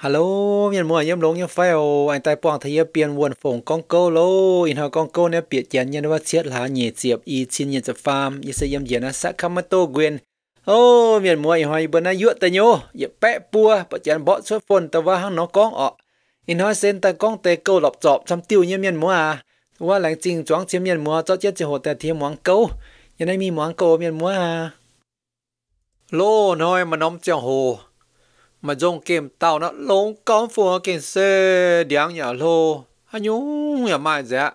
Hello, nhân mua nhâm lông nhâm phèo, anh ta bỏng thấy biến buồn phồng con câu lô, in hào con câu nè biệt chén nhân vật chết lá nhị diệp y xin nhân dập phàm, y sẽ yếm diễn là Sakamoto Gwen. Ô, miền mua hoài bữa nay yuột tay nhô, yếm pẹ bùa, bữa chén bọ suốt phồn ta vào hang nó con ọ. In hào sen ta con tê câu lọc dọp xăm tiêu nhâm miền mua à. Qua lãng trình choáng chiếm miền mua cho chết chỉ hồ tè thiêm móng câu, nhân này mi móng câu miền mua à. Lô nói mà nóng chèo hồ, mà dùng kiếm tàu nó lông con phù kiếm xe điang nhà lô hay nhung nhà mai dạ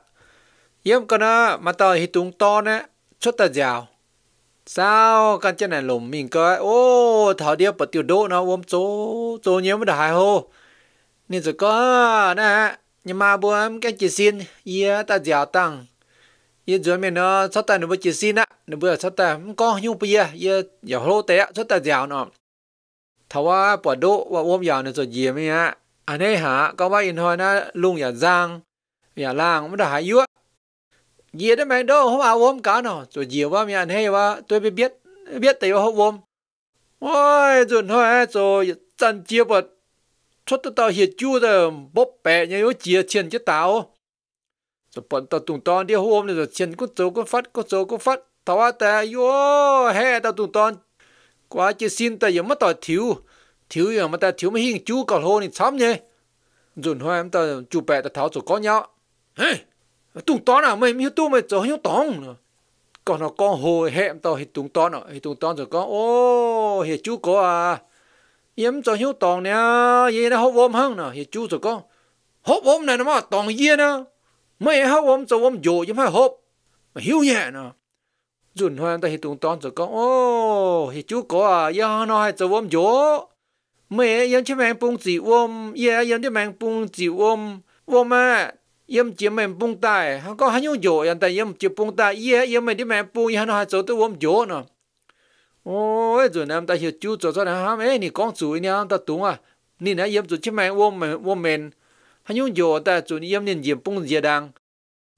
yếm con á mà tàu hít tung to nè chút ta giàu sao căn chân này lùm mình coi ô thảo điệp bật tiểu đô nó ôm chỗ chỗ nhiều mới đại hô nên rồi có nè nhưng mà bố em cái chỉ xin ye ta giàu tăng ye dưới mình nó sao ta nó bữa chỉ xin á nó bữa sao ta không có nhung bây giờ ye giàu lô té sao ta giàu nó ทว่าปวดดุว่าอ้วมยาวในส่วนเยี่ยมเนี่ยอันนี้หาก็ว่าอินทอยนะลุงอย่าจางอย่าล่างไม่ได้หายยั่วเยี่ยได้ไหมโดเขาเอาอ้วมกันเนาะส่วนเยี่ยว่ามีอันให้ว่าตัวไปเบียดเบียดแต่ว่าเขาอ้วมโอ้ยส่วนทอยส่วนจันเจียบว่า出得到协助的不白，也有节钱就到。就本到东当的后面就钱个走个发个走个发，他话แต่哟，嘿到东当 quá chỉ xin ta yếm mất tao thiếu. Thiếu yếm mà ta thiếu mà hình chú cầu hồ này chấm nhé dồn hoa em ta chú bẹ ta tháo chỗ có nhau. Hey tung to nào mày, miêu tu mày chỗ hiếu tòng còn nó con hồ hẹm tao hi tung to nào hi tung to rồi có. Ô hi chú có à. Yếm cho hiếu tòng nè ye nó hốt ôm hơn nè hi chú rồi có. Hốt ôm này nó mà tòng ye nè. Mày hốt ôm cho ôm dồ chứ phải hốt mà hiếu nhẹ nè dùn hoa ta hi tung ton rồi con, ô hi chú có à ya nó hay cho ôm gió mẹ yếm chứ mang bung chỉ ôm ya yếm chứ mang bung chỉ ôm ôm à yếm chỉ mang bung tai hắn có hắn nhung gió yếm ta yếm chỉ bung tai. Dạ, ya yếm mày đi mang bung ya nó hay cho tôi ôm gió nữa ôi, rồi nam ta hi chú cho cho nó ham ấy nị con à? chú nè ta tung à? Nị nãy yếm chủ chứ mang ôm ôm men. Hắn nhung gió ta chủ yếm nên yếm bung gì đang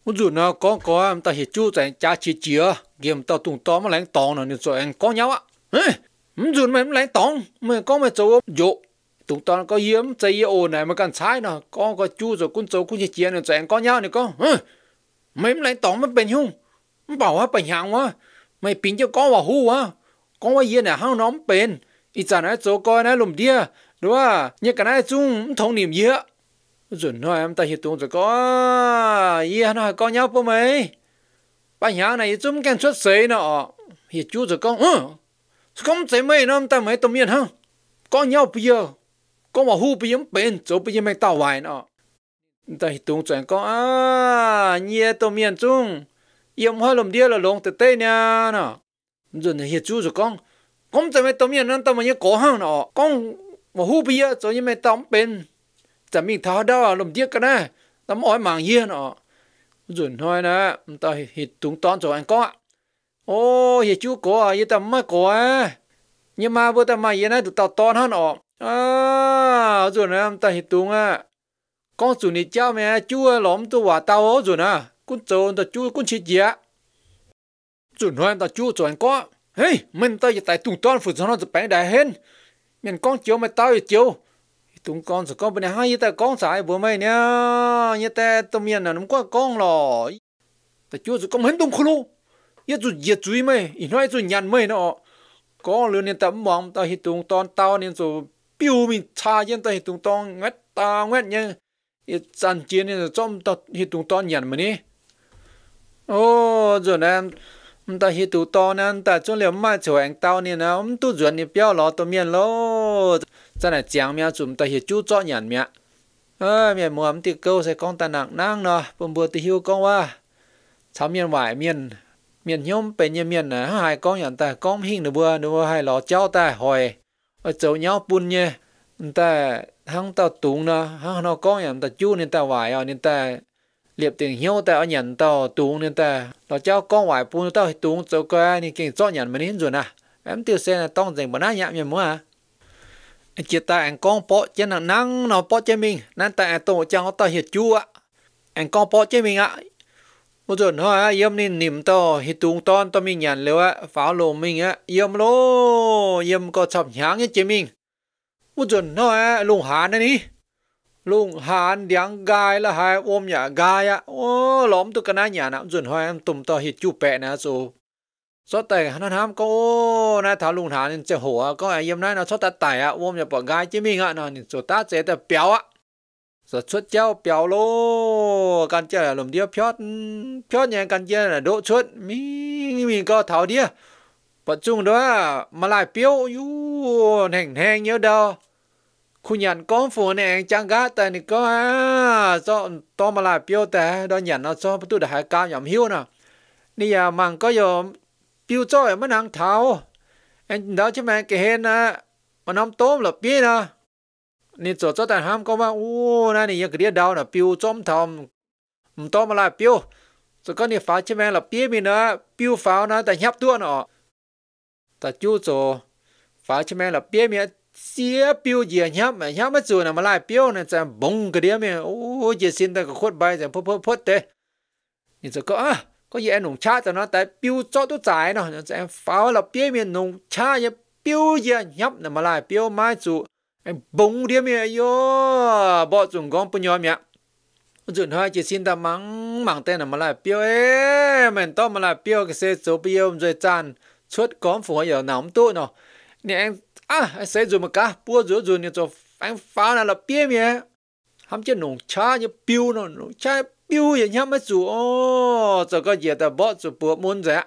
muốn dù nào con có, em ta hiểu chú tại cha chỉ chìa game ta tung to mà lánh tòng nó nên cho anh có nhau á. Muốn dù mà em lánh tòng, mà con mà cháu dụ tung to có yếm chạy yếm này mà cần sai nào con có chú rồi cũng cháu cũng chỉ chìa nên cho anh có nhau này có mấy em lánh tòng mà bệnh hung. Bảo hả bệnh hàng quá. Mày pin cho có vào hu á. Có vào yếm này hăng nó bền ít giờ này cháu coi này lùm đĩa đúng không? Nhưng cái này chúng thông niệm gì rồi nói em ta hiểu tung rồi có, ý nó có nhau po mấy bà nhà này chúng càng xuất xế nọ. Hiểu chú rồi con ừ không thấy mấy nó ta mấy tôm yên ha có nhau bây giờ, có mà hu bây giờ bên chỗ bây giờ mấy tao hoài nọ. Ta hiểu tung rồi con à nhẹ tôm yên chung yếm hoa lồng đĩa là lồng tê tê nha nọ. Rồi hiểu chú rồi con không thấy mấy tôm yên nó ta mấy có hăng nọ. Con mà hu bây giờ chỗ như mấy tao bên จะมีท้าดาลมเดียกันนะตำอ้อยหมางเยี่ยนอ๋อจุนห้อยนะมันต่อหิดตุงตอนจอันก็โอ้เฮจูก็ยี่แต่ไม่ก็อ่ะยี่มาบ่แต่มาเยี่ยนะตุตอตอนหันอ๋ออ่าจุนนะมันต่อหิดตุงอ่ะcon chủ ni cháu mẹ chú lỏm tôi hòa tao ố rồi nè con trộn tao chú con chỉ dịa rồi nói tao chú rồi có hey mình tao tại tung toan phụ cho nóจะไปได้เห็นmình con chiếu mày tao chiếu tung con rồi con bên này hay ta con sai bữa mày nha. Như ta tôm miền là nó có con lò ta chưa rồi con hết tung khô như rồi diệt chuối mày ít nói rồi nhàn mày nó con lừa nên ta mong ta hít tung ton tao nên rồi biểu mình cha yên ta hít tung ton ngắt ta ngắt nha ít chân chiến nên trong ta hít tung ton nhàn mày nè ô rồi nên chúng ta hi tu to nên ta cho liệu mai chỗ anh tao nè nào chúng tu chuẩn đi béo lo tôi miền lo, cho này chàng mía chúng ta hi chú cho nhận mía à mía mua ấm thì câu sẽ con ta nặng nang nọ bùm bùa thì hiu con wa, sáu miền vải miền miền nhóm bên nhà miền nè hai con nhận ta con hình được bữa nữa hai lo cháu ta hồi ở chỗ nhau bùn nhé ta hăng tao tụng nè hăng nó con nhận ta chú nên ta vải à nên ta liệp tiền hiếu ta ở nhận tàu tuồng nên ta. Nó cho con ngoại buôn tàu tuồng cho cái này kinh cho nhận mình nín rồi nè. Em tiêu xe là tông dành bọn á nhận nhầm mua à. Chỉ ta anh con bỏ trên là nắng, nó bỏ trên mình. Nên ta anh tổ cho tao hiệt chú ạ. Anh con bỏ trên mình ạ. Một giờ nữa á yếm nên niệm tao hiệt tuồng tao tao mình nhận liệu á pháo lộ mình á yếm lô, yếm có chậm nháng như trên mình. Một giờ nữa á lùng hà này đi lung hàn điang gai là hai ôm nhà gai á. Ô, lõm tôi cái nhà nào dùn hoa em tụm to hít chu pẹ nè dù số tài hắn ham có ô na thảo lung hàn nên chơi hổ có ai em nay nó số ta tài á, ôm nhà bỏ gai chứ mình á nó nên số ta chế tập béo á. Số xuất chéo béo lô, căn chơi là lùm đĩa phớt phớt nhà căn chơi là độ xuất mi mình có thảo đĩa. Bật chung đó mà lại biếu yu nhành hang nhớ đâu คุณยันก้อนฝนเองจังกะแต่นี่ก็ฮะจอตอมาลาเปียวแต่ดอนยันเราจอประตูได้หายกามยำหิวนะนี่ยามันก็ยอมปิวจ้อยมันนางเท้าเอ็นเดาใช่ไหมแกเห็นนะมันน้ำต้มหรอปีนะนี่จอจอแต่ห้ามก็ว่าโอ้นั่นนี่ยังกระเดียดาวนะปิวจอมทอมมันต้มมาลาเปียวจะก็นี่ฟ้าใช่ไหมหรอปีมีนะปิวฟ้านะแต่ยับตัวเนาะแต่จู่โจฟ้าใช่ไหมหรอปีมี xía biểu gì nhá mà nhá mà dù nào mà lại biểu này chẳng bùng cái điểm này ô giờ xin ta có khuất bay chẳng phớt phớt phớt thế nhìn sẽ có à có gì anh nông cha cho nó tại biểu cho tôi trái nó chẳng em pháo là biểu miền nông cha giờ biểu gì nhá mà lại biểu mai dù anh bùng điểm này yo bỏ dùng con bự nhau miệng dùn hai chỉ xin ta mắng mắng tên là mà lại biểu ấy mình to mà lại biểu cái xe số biểu rồi chăn suốt có phù hợp nóng tụ nó nè anh à anh sẽ rồi mà cá bua rồi rồi như cho anh phá là là bia mía ham chứ nồng cha như piu nó nồng cha piu vậy nhá chủ ô cho cái gì ta bỏ cho bữa muốn vậy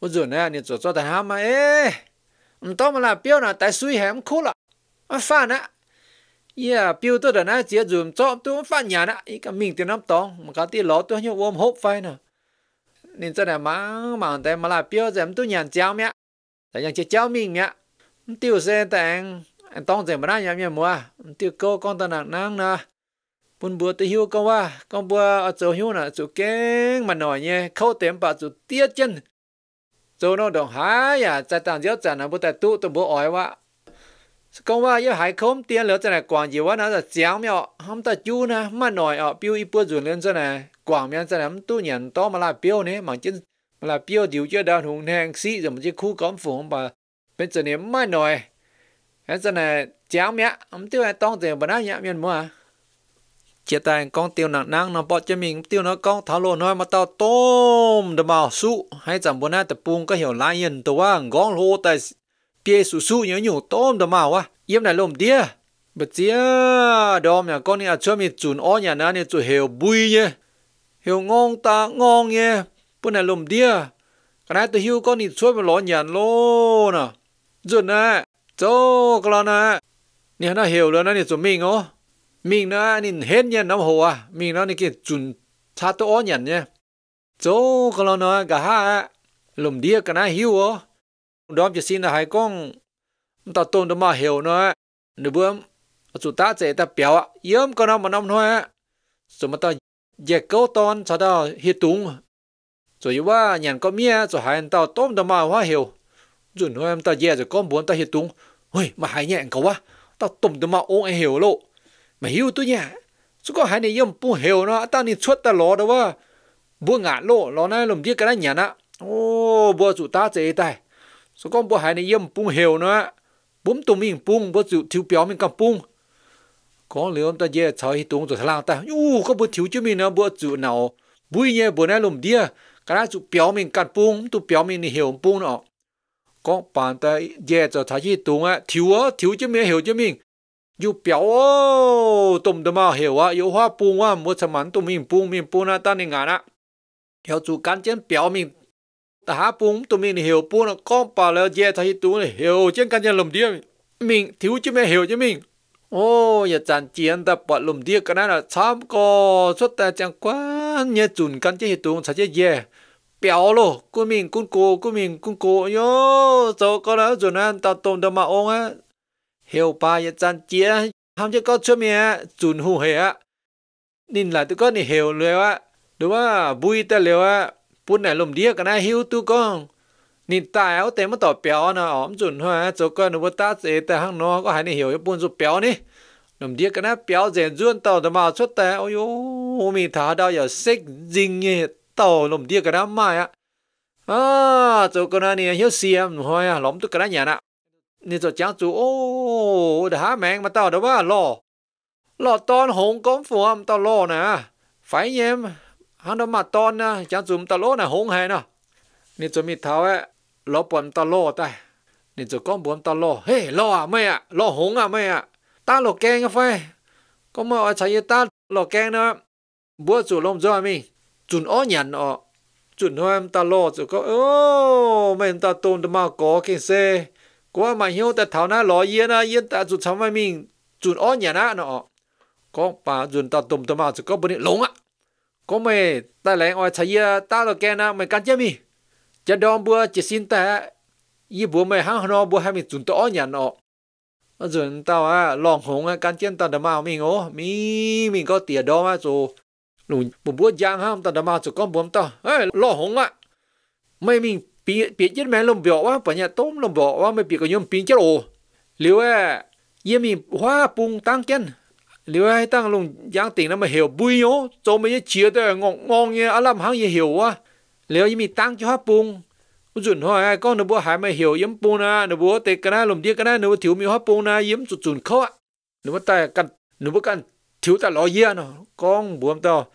rồi nè như cho cho ta ham mà ê không mà là piu là tại suy hẻm khô là anh phá nè Yeah, piu tôi đã nói chỉ dùm cho tôi phá nhà nè, ý cả mình tiền năm mà cả lỗ tôi nhiều ôm hộp phai nè. Nên cho này mà mà tại mà là piu giảm tôi nhàn chéo mẹ. Tại nhàn chéo mình mẹ tiêu xe tạng. Anh tông rèm bả nhà nhắm mua tiêu cô con ta nặng nặng nè. Bún bùa tiêu hiu con wa con bùa ở chỗ hiu nè, chỗ kén mà nổi nhé. Khâu tiệm bà chỗ tiết chân. Chỗ nó đồng hái à tại tàng giáo chân nè bữa tại tu tụi bùa ỏi wa con wa yêu hải khóm tiền lỡ chân này, quảng gì wa nó là chéo mèo không ta chú nè, mà nổi ở biểu ít bữa rồi lên cho này. Quảng miệng cho này tu nhận to mà là biểu nè, mà chân mà là biểu điều chưa đào hùng hàng xí rồi mà chỉ khu cấm phủ bà bên chỗ này mai nồi cái chỗ này cháo mẹ ông tiêu ai tông tiền bữa nay nhẹ miền mua chia tay con tiêu nặng nặng nó bỏ cho mình tiêu nó con tháo lô nói mà tao tôm đầm màu su hay chẳng bữa nay tập buông có hiểu lại nhìn tôi à gón lô tại bia su su nhớ nhủ tôm đầm màu à yếm này lồm đĩa bữa chia đó mà con này cho mình chuẩn ó nhà nó này chuẩn hiểu bùi nhé hiểu ngon ta ngon nhé bữa này lồm đĩa cái này tôi hiểu con này cho mình lọ nhàn lô nè จุดนะโจกลอนะเนี่ยน่าเหี่ยวแล้วนะเนี่ยจุดมิงอ๋อมิงนะนี่เห็นยันน้ำหัวมิงนะนี่กี่จุนชาตัวอ้อนยันเนี่ยโจกลอนะ กะฮะลมเดียกันนะหิวอ๋อดอมจะสินหายกล้องต่อต้นตัวมาเหี่ยวนะหรือเบื้องจุดตาเจแต่เปียวอ่ะเยิ้มก็น้ำมันน้ำน้อยสมมติแยกเก้าตอนชาดาเฮียตุง所以ว่าอย่างก็เมียจะหายต่อต้มตัวมาว่าเหี่ยว rồi nói em ta dè rồi con muốn ta hiệt tung ôi, mà hai nhẹ cậu á. Tao tụm tụm mà ôn ai hiểu lộ. Mà hiểu tôi nhá số có hai này yếm bu hiểu nó tao nên xuất ta lò đâu á. Bu ngã lộ lò này lùm tiếc cái này nhả nã ô bu chủ ta chế tài số con bu hai này yếm bu hiểu nó bấm tụm mình bung bu chủ thiếu béo mình cầm bung. Có liệu ta dè cháu hiệt tung rồi thằng ta. U có bu thiếu chứ mình nó bu chủ nào. Bui nhẹ bu này lùm tiếc cái này chủ béo mình cầm bung, tụ béo mình hiểu bung nó có bàn tay dè cho thấy chi tung á. Thiếu á, thiếu chứ mình hiểu chứ mình dù béo ô tụm tụm mà hiểu á. Yêu hoa bung á, mua chăm ăn tụm mình bung mình bung á, ta nên ngán á. Hiểu chủ cán chén béo mình ta há bung tụm mình hiểu bung nó có bà là dè thấy tung này hiểu chén cán chén lầm đi mình thiếu chứ mình hiểu chứ mình ô, giờ chán chén ta bật lầm đi cái này là chăm có xuất ta chẳng quá nhớ chuẩn cán chén hiểu tung sẽ dè biểu lo cô mình cũng cố, cô mình cũng cố. Yo cho có đó rồi nên tao tôm tao mà ông á. Hiểu ba ya chan chia ham chứ có chưa mẹ chuẩn hù hệ á. Nên là tôi có này hiểu rồi á. Đúng á bui ta liệu á. Bún này lùm đĩa cái này hiểu tôi con. Nên tài áo tem mà tỏ biểu nó ổm chuẩn hoa cho có nó ta sẽ ta hàng nó, có hai này hiểu bún rồi biểu nè lùm đĩa cái này biểu rèn duyên tao tao mà xuất tài ôi yo mình thả đâu giờ xích dinh như tàu lồng địa cái đám mai á à chỗ cái này hiếu xiêm hoài à lỏm tôi cái đám nhà nè nên cho cháu chú ô đã mẹ mà tao đâu ba lò lò ton hồng cống phù âm tao lò nè phải nhem hắn đâu mà ton nè cháu chú tao lò nè hồng hay nè nên cho mi tháo ấy lò bầm tao lò tay nên cho con bầm tao lò hey lò à mày à lò hồng à mày à ta lò keng à phải có mà ở chạy ta lò keng nữa bữa chủ lông cho mi chuẩn ó nhận ọ chuẩn hoa ta lo cho có ô mình ta tôn ta mà có cái xe quá mà hiểu ta thảo na lo yên à yên ta chuẩn chăm mình chuẩn ó nhận á nó có bà chuẩn ta tôn ta mà cho có bên lông á có mày ta lại ở chạy ta lo keng na mày cắn chết mi chỉ đòn bữa chỉ xin ta y bữa mày hăng nó bữa hai mình chuẩn ta ó nhận ọ rồi tao à lòng hồng à cắn chân tao đâm mà mình ô mi mình có tiền đó mà rồi lùng bùn bùa giang ham tao đâm mà rồi con bùm tao ê lòng hồng à mày mình bị bị chết mẹ lồng bẹo á bà nhà tôm lồng bẹo á mày bị cái nhom pin chết ồ liu à yên mình hoa bung tăng chân liu ai tăng lùng giang tiền nó mà hiểu bùi nhố cho mấy chia tới ngon ngon như à làm hàng gì hiểu á liu yên mình tăng cho hoa bung จุนหอยก็นบัวหายไม่เหี่ยวยิ้มปูนะนบัวเตกันนะลมเดียกันนะนบัวถิว 鲁不不江哈们的嘛就讲不们到，哎，老红啊，没命别别一买弄表啊，把人都弄表啊，没别个用别接哦，另外也命花崩当间，另外当弄养定那么 hiểu 不哟，做么也接的昂昂也阿拉行也 hiểu 啊，另外也命当就花崩。chuẩn hỏi ai con nó bố hái mà hiểu yếm bù na nó bố tê cái na lùm đĩa cái na nó thiếu mi hoa bù na yếm chuột chuột khó ạ nó bố tay cắn nó bố chiếu ta lo yên nó, con buông tao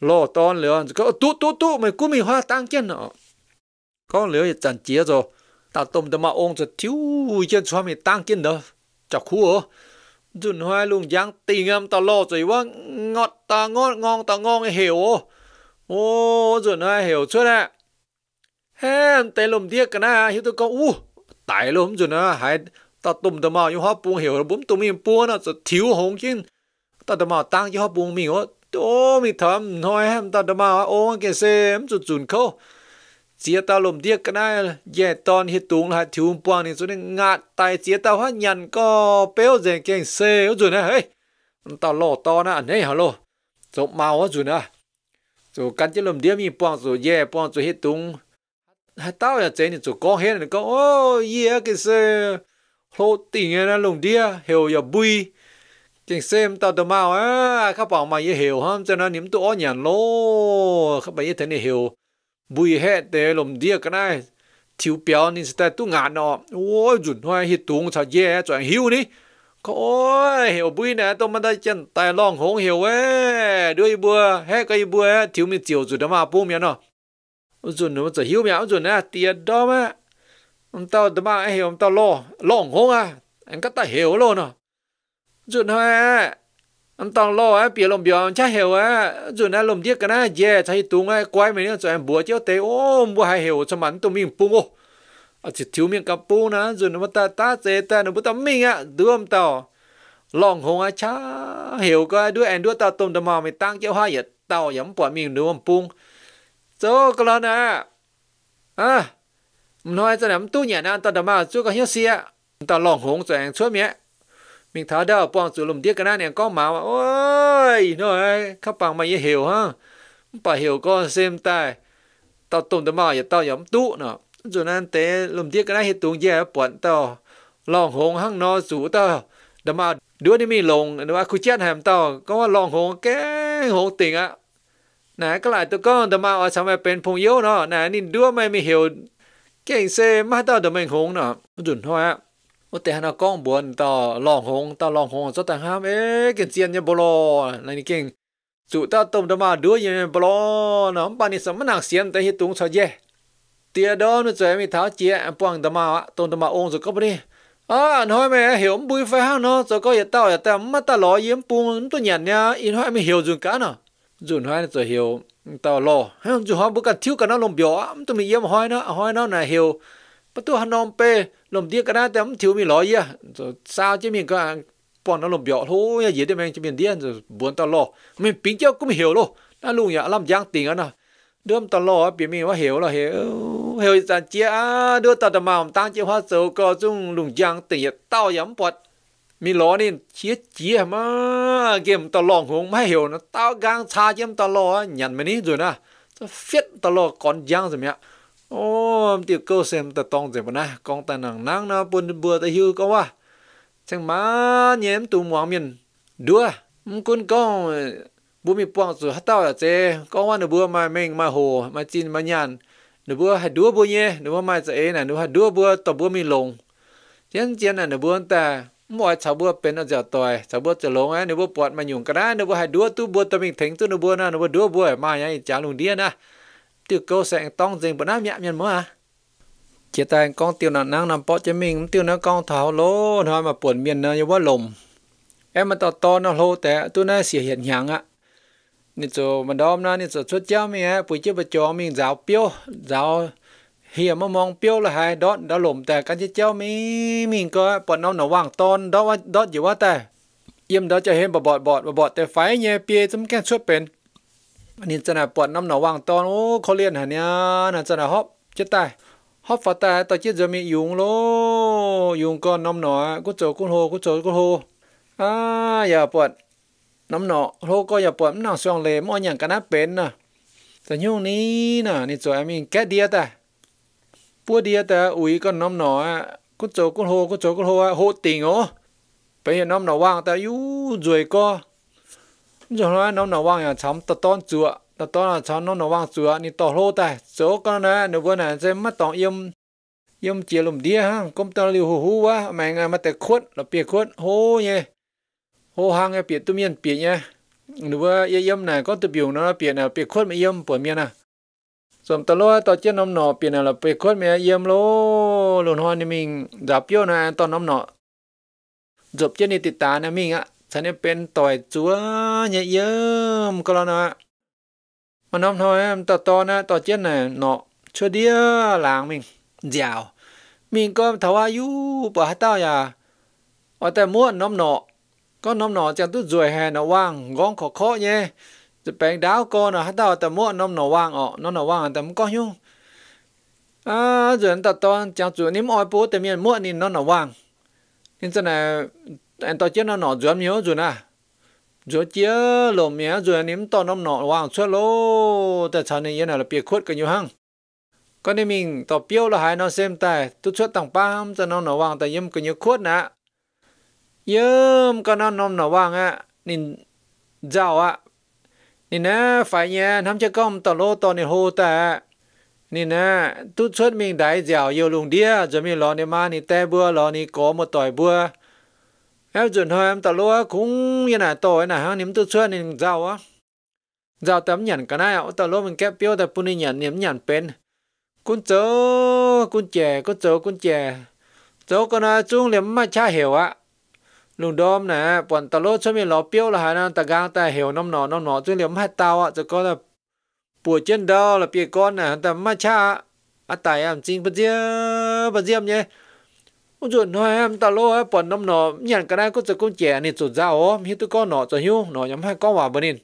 lo ton lửa có tu tu tu, mày cũng mày hoa tăng chân nó. Con lửa chẳng chia rồi. Ta tôm ta mà ông sẽ thiếu chân xóa mày tăng chân đó. Chọc khu ở dùn hoa luôn giang tì ngâm ta lo rồi quá. Ngọt ta ngon ngon ta ngon hiểu ô ô, dùn hoa hiểu chưa nè? Hèn, tay lùm tiếc cái na, hiểu tôi có u tại lùm dùn hoa, hai, ta tôm ta mà, yêu hoa buông hiểu là bốn tôm im buông nó sẽ thiếu hồng chân ta tụm mà tăng cho bùng mi ô ó ô mình thầm nói em ta tụm mà ô cái xe em chụp chun khâu chia ta lùm tiếc cái này, ye ton hết tung là thiếu buông này cho nên ngạt tại chia ta hoa nhận có béo dễ cái xe rồi này hey ta lò to na anh ấy hả chỗ rồi màu rồi na Chỗ căn chỉ lùm tiếc mi buông rồi ye buông rồi hết tung hai tao là chế chỗ con hết này con ô yeah cái xe. Lô tiền nó lùm tiếc hiểu giờ bui cái xem tao tao mau á các bạn mà hiểu không cho nên niệm tụi nhà lô. Các bạn thấy này hiểu bui hết để lồng đĩa cái này. Thiếu béo nên sẽ tu ngàn nọ. Ôi chuẩn hoa hít tung sao dễ, chuẩn hiểu đi. Ôi hiểu bui nè tôi mà đây chân tài long hống hiểu ấy đuôi bùa hết cái bùa thiếu mình chiều rồi đó mà bùm miệng nọ chuẩn nó sẽ hiểu miếng, chuẩn nè, tiền đó mà. Ông tao tao mà hiểu ông tao lo long không à. Anh cắt ta hiểu luôn à. à chuẩn thôi ông tao lo á bia lồng bia chắc hiểu á chuẩn á lồng điếc cái na dè thấy tung á quay mình cho em bùa chéo tế ô bùa hay hiểu cho mình tụi mình bung ô à chỉ thiếu miệng cặp bung na chuẩn nó ta ta dè ta nó bữa ta mình á đưa ông tao lòng hông á chá hiểu coi đứa anh đứa tao tôm tao mà mình tăng chéo hoa vậy tao giống bọn mình đưa ông bung chỗ cái lần à à nói cho làm tu nhà nan tao mà chỗ cái hiệu xia tao lòng hồng cho anh chúa mẹ mình tháo đâu bọn chủ lùm tiếc cái này có máu ôi nói các bạn mày hiểu ha bà hiểu con xem tai tao tụng tao mà tao giống tu nữa cho nên tế lùm tiếc cái này hiện tượng gì bọn tao lòng hồng hăng nó chủ tao đâm mà đứa đi mi lồng nó cứ chết hàm tao có lòng hồng cái hồng tình á นะก็หลายตัวก็แต่มาเอ มิงท้าดาวปองสุลมเดียกันนะเนี่ยก็มาว่าโอ้ยน้อยข้าปังมาเยเหี่ยวฮะป่าเหี่ยวก็เซมตายตอตุ่มตะมาอย่าตอยอมตุเนาะจนนั้นเตลมเดียกันนั้นเหตุงแย่ปวนตอลองหงหั่งนอสู่ตอดมาด้วยนี่มีลงนะว่าคุเจียนแหมตอก็ว่าลองหงแกหงติงอะนะก็หลายตัวก็ดมาเอาทำไมเป็นพงเยอะเนาะนะนี่ด้วยไม่มีเหี่ยวเก่งเซมาตอดเมงหงเนาะจุนท้อฮะ ô tê hắn con buồn tao lòng hồng tao lòng hồng cho tao ham. Ế kiện tiền nhá bolo này kinh. Chủ ta tôm đó mà đứa nhá bolo lò. Nó bà này sắm nàng xiên tới hết tung sao dê. Tia đó nó chơi mi tháo chia quăng đó mà. Tôm đó mà ôm rồi có đi. À nói mẹ, hiểu bùi phải hăng nó. Rồi có hiện tao tao mắt ta lò yếm buông tôi nhận nha. In hỏi mi hiểu dùng cá nọ dùng hỏi rồi hiểu, tao lò hay dùng hỏi bữa thiếu cả nó lồng biểu tôi mi yếm hỏi nó. Hỏi nó là hiểu. Bắt tôi hắn nôm pe lồng tiếc cái đó tấm thiếu mình lo ya rồi sao chứ mình có bọn nó lồng biểu thôi gì đấy mình cho mình điên, rồi buồn tao lo. Mình pin chéo cũng hiểu luôn. Nó luôn nhở làm giang tiền nó đưa tao lo bị mình quá hiểu là hiểu. Hiểu ra chia đưa tao tao mà tăng chia hoa sầu có chung lùng giang tiền tao yếm bọt mình lo nên chia chia mà game tao lo không mấy hiểu nó. Tao gang xa chứ tao lo nhận mình đi rồi nè. Phết tao lo còn giang rồi mẹ. โอ้ติเกาเซมตะตองเจ็บนะกองตะหนังนางนะปนเบื่อตะฮิวก็ว่าจังมาเย็มตุ่มหวังมินดัวมกุนกองบุมีปวงสุฮัตเต้าเจก็ว่าหนูเบื่อมาเม่งมาโหมาจินมายันหนูเบื่อดัวบัวเย่หนูว่ามาจะเอน่ะหนูว่าดัวบัวตบบัวมีลงเจียนเจียนน่ะหนูเบื่อแต่ไม่วยชาวบัวเป็นอาจารต่อยชาวบัวจะลงไอ้หนูบัวปวดมาหยุ่งกระด้หนูบัวให้ดัวตู้บัวตะมิงเถงตู้หนูบัวน่ะหนูบัวดัวบัวมาอย่างจ้าลุงเดียนะ tiêu câu sẽ tông dừng bữa nát nhẹ nhận mới à? Chia tay con tiêu nào năng nằm bỏ cho mình tiêu nó con tháo lô thôi mà buồn miền nó như quá lùm, em mà to to nó lô tệ tôi nó xỉa hiện nhàng ạ. Nên chỗ mà đom na nên chỗ xuất cháu mình á bùi chưa bà chó mình giáo piêu giáo hiểu mà mong piêu là hai đó đã lùm tệ cái chết cháu mình mình có bọn nó nó vàng tôn đó đó gì quá tệ yếm đó cho hết bà bọt bọt bà bọt tệ phái nhé pia chúng cái xuất bền อันนี้จะน่ะปวดน้ำหนาวางตอนโอ้เขาเรียนหันเนี่ยน่ะจะน่ะฮอบจะตายฮอบฝาตายตอนเจ็ดจะมียุงโลยุงก้อนน้ำหนอกูโจกูโหกูโจกูโหอ่าอย่าปวดน้ำหนอโลก็อย่าปวดมันหนังช่วงเลยมันอย่างกันนะเป็นนะแต่ยุงนี้น่ะนี่จอยมีแก่เดียแต่ปัวเดียแต่อุ้ยก็น้ำหนอกูโจกูโหกูโจกูโหโหติงโอไปเห็นน้ำหนอว่างแต่ยู่รวยก็ rồi nói nó nó vang nhà chấm tao tôn chùa tao tôn là chấm nó nó vang chùa. Ni tao lô tài số con này nếu bữa này sẽ mất tao yếm yếm chia lùm đĩa ha, công tao liu hú hú quá. Mày ngay mà tao khuất là bịa khuất, hô nhé hô hang cái bịa tu miền bịa nhé nếu mà yếm này có tự biểu nó bịa nào bịa khuất mà yếm bữa miên à. Xong tao lô tao chết nấm nọ bịa nào là bịa khuất mà yếm lô luôn hoa này mình, dạp yêu này tao nấm nọ. Dập chết ni tịt tà này mình á. ฉันเป็นต่อยจัวเนี่ยเยิ้มก็แล้วนะมันน้อมถอยต่อต่อนะต่อเจ็ดน่ะเนาะช่วยเดียวหลังมิงเดียวมิงก็ถวาอยู่ปะฮัตเต้าอย่าเอาแต่ม้วนน้อมเนาะก็น้อมเนาะจังตุ้รวยแห่เนาะว่างก้องขอเคาะเนี่ยจะแปลงดาวก็นะฮัตเต้าแต่ม้วนน้อมเนาะว่างอ๋อน้อมเนาะว่างแต่มันก็ยุ่งอ่าส่วนต่อตอนจังจุนิ่มอ้อยปูแต่เมียนม้วนนี่น้อมเนาะว่างนี่จะไหน แต่ตอนเจ้าหนอจวนอะจุนะจวนเจ้าหลงเมียจวนนิ่มตอนน้ำหนอวางชั่วโลแต่ชาวนี้ยันเราเปียกขวดกันอยู่ห้างก็ได้มิงต่อเปี้ยวเราหายนอนเซมแต่ทุกชั่วต่างปั้มจะนอนหนอวางแต่ยิ่มกันอยู่ขวดนะยิ่มก็นอนนมหนอวางอะนี่เจ้าอะนี่นะฝ่ายเนี่ยทำเจ้าก้อมต่อโลตอนในโฮแต่นี่นะตุ๊ดชั่วมิงได้เจ้าโยลุงเดียจะมีรอในมานี่แต่บัวรอนี่โกมาต่อยบัว em chuẩn thôi, em tao lúa cũng như này ấy này hang niệm tư xuân nên giàu á. Giàu tấm nhận cái này tao lúa mình kép piêu tại puni nhận niệm nhận pen cún chớ cún chè cún chớ cún chè. Chớ con nào chung liếm mà cha hiểu á lùng đom nè, bọn tao lúa cho mình lọ piêu là hai năm, tao gang ta hiểu năm nọ năm nọ chung liếm hai tao á cho có là bùa chân đau là bia con nè, tao mà cha à tại em chính bây giờ bây giờ nhé 我就nói em ta lo ấy bọn năm nọ nhận cái này có chỉ con trẻ này chủ giáo mi tu con nọ cho hiu nọ nhắm hai con vào bên in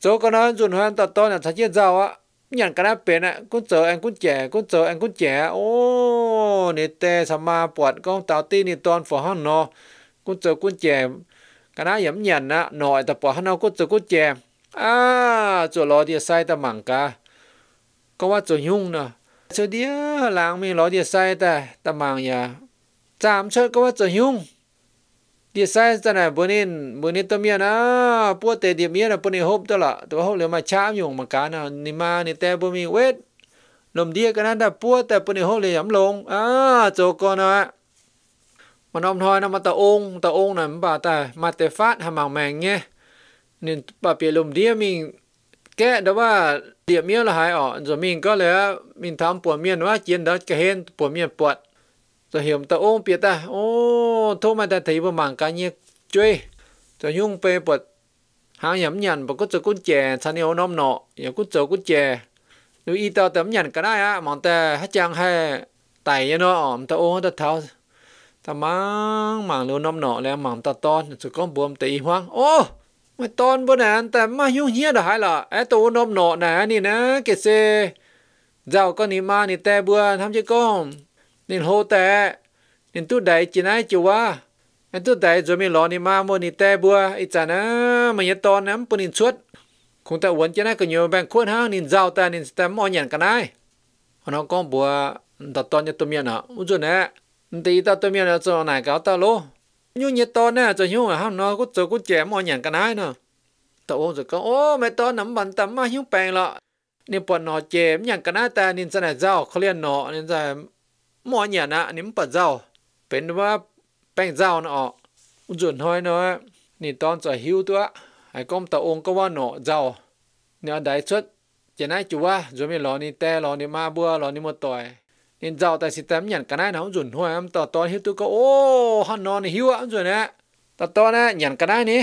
chỗ cái đó rồi nói em ta to là thay giáo á nhận cái này bên á con chờ anh con trẻ con chờ anh con trẻ ô nè tè sao mà bọn con tao tin nè toàn phở hăng nọ con chờ con trẻ cái này yếm nhận á nọ ta bỏ hăng nó con chờ con trẻ à chỗ lo đi sai ta mảng cả cóว่าchỗ nhung nè chỗ đi làng mình lo đi sai ta ta mảng ya จามเชิดก็ว่าจะยุ่งดีไซน์จะไหนบนนี้บนนี้ตัวเมียนะปวดเตะเดียเ จามียนะปวดเตะเดียเมียนะปุ่นี้ฮบตลอดตัวฮบเหลือมาช้าอยู่มาการนะนี่มานี่แต่บ่มีเวทลมเดียกันนั้นแต่ปวดแต่ปนนี้ฮบเลยย้ำลงอ่าโจก่อนนะมันอมทอยนะมาตะองตะองน่ะมันป่าแต่มาแต่ฟาดหามังแมงเงี้ยนี่ป่าเปียลมเดียมีแกแต่ว่าเดียเมียละหายออกจะมีก็เลยมีทำปวดเมียนว่าเจียนด็กกระเห็นปวดเมียนปวด rồi hiểu ta ôm biết ta à. ô thôi mà ta thấy bộ mảng cá nhiệt chơi rồi nhung pe bật. Hàng nhắm nhận và có chỗ chè thanh yêu nôm nọ. Giờ có chỗ cún chè. Nếu y ta tấm nhận cái này á mong ta hát chàng hay tài như nó ỏm ta ôm ta tháo, ta mang mảng lưu nôm nọ là mảng ta ton rồi con buồm tì hoang. Ô mà ton bữa nè ta mà hiu hiu đã hay là ấy tổ nôm nọ nè nè nè cái xe giàu con ni ma ni te bữa tham chứ con nên hô tệ. Nên tu đại chỉ nói chịu wa nên tu đại rồi mình lo ni ma mua ni tè bua ít chả na mà nhớ to nắm bún nín suốt cũng ta uốn chỉ nói cái nhiều bằng khuôn hang nên giàu ta, nên ta mò nhận cái này nó con bua đặt to như tụi miệng à u rồi nè thì ta tôi miệng là cho này cáo ta lô. Như nhớ to nè, cho hiểu à nó cũng cho cũng trẻ mò nhận cái này nè. Ta ô rồi có, ô, mẹ to nắm bàn tắm mà hiếu bèn lọ. Nên bọn nó chém nhận cái này ta, nên sao này giàu khó liền nọ, nên sao มอเนี่ยนะนี่มันปัดเจ้า เป็นว่าแป้งเจ้าเนาะจุนห้อยเนาะนี่ตอนจะหิวตัวไอ้ก้มตะองก็ว่าเนาะเจ้าเนี่ยได้ชุดจะไหนจูว่าจะไม่รอนี่แต่รอนี่มาบัวรอนี่หมดต่อยนี่เจ้าแต่สิแต้มยันกันได้นะจุนห้อยมันต่อตอนหิวตัวก็โอ้ฮันนอนหิวอ่ะจุนนะต่อตอนนะยันกันได้นี่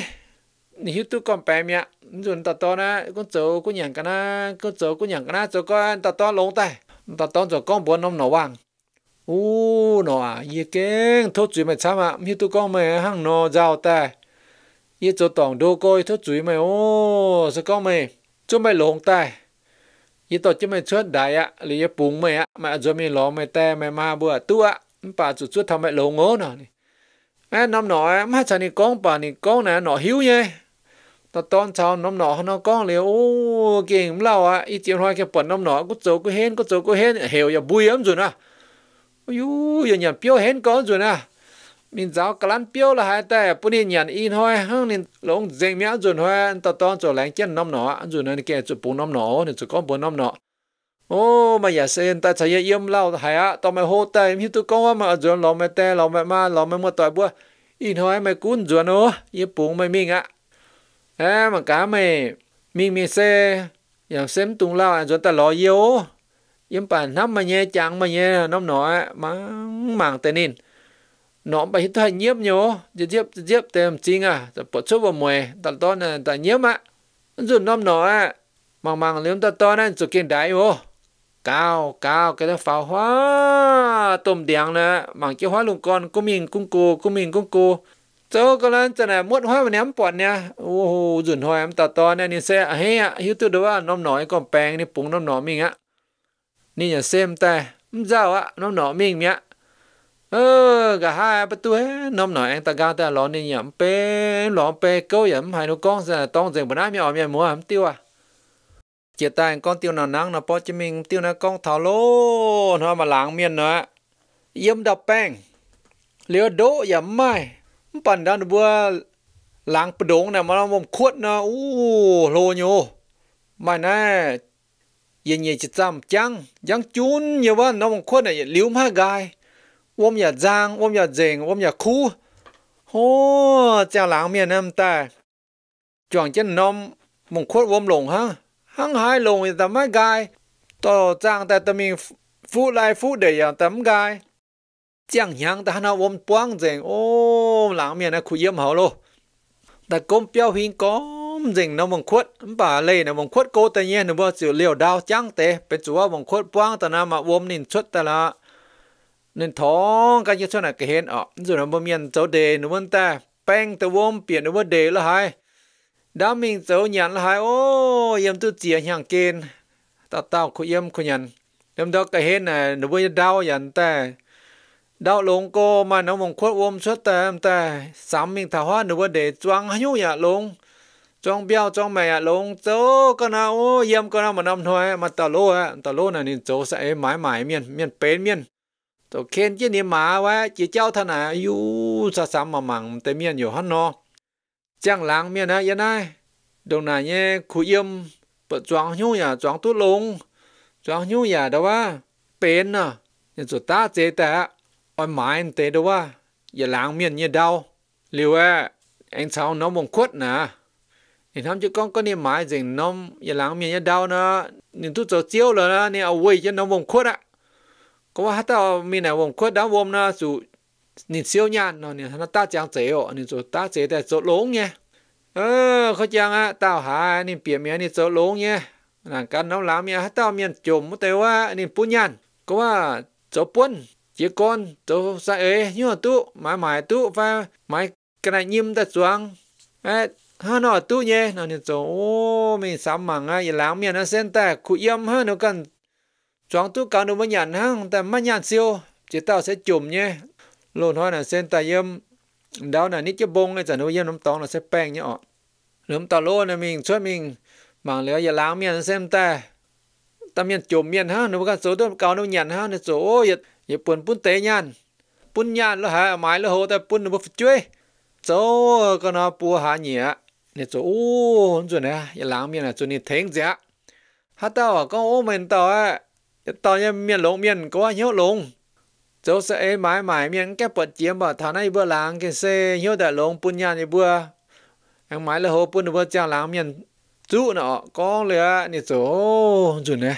นี่หิวตัวก่อนแปมเนี่ยจุนต่อตอนนะก็เจอก็ยันกันนะก็เจอก็ยันกันนะเจอก็ต่อตอนลงแต่ต่อตอนจะก้องบนน้ำหนอว่าง ô nó à ye keng thốt chửi mày chăm à mi tu con mày hăng nó giàu ta ye cho tổng đô coi thốt chửi mày ô sao con mày cho mày lồng ta ye tổ cho mày chốt đại á lý ye bùng mày á mà cho mày lò mày ta mày ma bữa tu á bà chủ chốt thằng mày lồng ngố nè. À năm nọ mà chả ni con bà ni con nè nọ hiếu nhé. Tao tôn chào năm nọ, nó con liền ô keng lâu á ít chuyện hoa cái bẩn năm nọ cứ chỗ cứ hên cứ chỗ cứ hên. Hiểu ya bùi lắm rồi nè yu yu nhận biểu hết có rồi à mình giáo cả biểu là hai tay bữa nay nhận in thôi hăng nên lông dèn méo rồi thôi tao tao cho lánh chân năm nọ. Rồi nên kia chụp bốn năm nọ, nên chụp có bốn năm nọ. Ô, mà giả sen ta chạy yếm lao hay á, tao mày hô tay mình tụi con mà rồi lòng mày tay lòng mày ma lòng mày mua tỏi bữa. In thôi mày cún rồi nó. Yếm bốn mày mình á. À mà cá mày mình mình xe. อย่างเส้นตุงเล่าอันจนแต่รอเยียว yếm bản nắm mà nhé chẳng mà nhé nóm nọ mang mang tên in nó bà hít thay nhiếp nhớ chỉ nhiếp chỉ nhiếp tem chính à ta bỏ chút vào mùi ta to nè ta nhiếp á rồi nóm nọ mang mang liếm ta to nè rồi kiên đại vô cao cao cái đó pháo hoa tôm đèn nè mang cái hoa lùng con của mình cung cô của mình cung cô cho cái lần cho này muốt hoa mà ném bọt nha ô dùn hoa em ta to nè ni xe hay à hiếu tôi đó nóm nọ còn bèn ni bùng nóm nọ mình á นี่อย่าเซมแต่เจ้าอะน้องหนอมิงเนี้ยเออกะหายประตูเฮ้น้องหนอเองตะกาแต่หลอนนี่อย่าเป็นหลอนเปเก้าอย่าหายนุกองซะต้องเจงบ่ได้มีออกมีมัวหำติ้วอะเจียตายก้อนติ้วหนอนังนะปอจะมิงติ้วนะกองเถาโลเนาะมาล้างเมีย นี่อย่าเซมแต่เจ้าอะน้องหนอมิงเนี้ยเออกะหาประตูน้องหนอเองตะกาแต่หลอนนี่อย่าเป็นหลอนเปเก้าอย่าหายนุกองซะต้องเจงบ่ได้มีออมีหมัวหําติ้วอ่ะเจตายก้อนติ้วหนอนังนะปอจิมิงติ้วนะกองถาโลเนาะมาหลังเมียนเนาะเยี่ยมดับแป้งเลียวโดอย่าไม่ปั่นด้านบัวหลังประดงเนี่ยมันมมขวดนะอู้โลโยมาแน่ yên nhị chỉ trăm chăng? Giang chun như vậy nó bằng khuôn này liu ma gai. Ôm nhà giang ôm nhà dền ôm nhà khu. Hô chào lãng miền em ta. Chọn chân nom bằng khuôn ôm lồng ha hăng hai lồng thì tầm gai. To trang, ta tầm mình phụ lại phụ để nhà tầm gai. Chẳng nhang ta nó ôm quang dền ôm lãng miền này khu yếm hậu lô. Ta công biểu hình có dình nó mong khuất, bà lê nó mong khuất, cô ta nhé, nó bơ chịu liều đau chăng tê. Bên chúa mong khuất, quang ta na mà uom nín xuất ta là nên thong, cái như thế này cái hên ờ, ọ rồi nó bơ miền cháu đề nó bơ ta. Bang ta uom biển nó bơ đề là hai. Đã mình cháu nhận là hai. Ô em tu chia hàng kên ta tao khu em khu nhận yếm đó cái hên này, nó bơ đau nhận ta. Đau lòng cô mà nó mong khuất uom xuất ta ta. Sắm mình thảo hoa nó bơ đề choang hay nhú ya trong biao trong mày à lông chỗ con nào ô yếm con nào mà năm thôi mà tao lô á tao lô này nên chỗ sẽ mãi mãi miền miền bền miền. Tao khen chứ niệm mà quá chỉ cháu thân à yu sa sắm mà mặn tây miền nhiều hơn nó. Chẳng láng miền á yên ai. Đồng này nhé khu yếm bật choáng nhu nhà choáng tốt lông. Choáng nhu nhà đâu á bền à nên chỗ ta chế ta ôi mãi tế đâu á, giờ láng miền như đau. Liều á anh cháu nó mong khuất nè thì thăm chứ con có niềm mãi dình nó giờ lắng miệng nhà đau nó nên chút cho chiếu rồi nó nên ở quay cho nó vùng khuất á. Có hát tao mình nào vùng khuất đá vùng nó dù nên siêu nhàn nó nên nó ta chẳng chế ổ nên rồi ta chế tại chỗ lống nha ờ khó chăng á, tao hả nên biển miệng nên chỗ lống nha là cái nó làm miệng hát tao miệng chồm một tèo á nên bún nhàn. Có à chỗ bún chỉ con chỗ sa ế nhưng mà tu mãi mãi tu và mãi cái này nhim ta xuống ha nó tu nhé. Nó như cho ô mình sắm mảng á lãng miệng nó sen ta cụ yếm ha, nó cần chọn tu cao nó mới nhận ha ta mới nhận siêu. Chỉ tao sẽ chùm nhé. Luôn thôi là sen ta yếm đó là nít cái bông ấy chẳng nó yếm nấm tóng nó sẽ bèn nhé ọ nấm tao luôn là mình cho mình mảng lửa lãng miệng nó sen ta. Ta miệng chùm miệng ha, nó có số tu cao nó nhận ha, nó số, ô yết yết buồn bún tế nhàn. Bún nhàn lo hả mãi lo hồ ta bún nó bớt chuối. Chỗ cái nó bùa hả nhỉ? hạ nhẹ nè chỗ ô chuẩn nè ya lang miên là chỗ nè thèn giá hát tao à có ô mình tao à tao ya miên lông miên có nhớ lông 就是诶买买面嘅不接吧，他那一波人嘅是有得龙半日一波，诶买了后半一波将冷面煮呢，讲了你做做呢，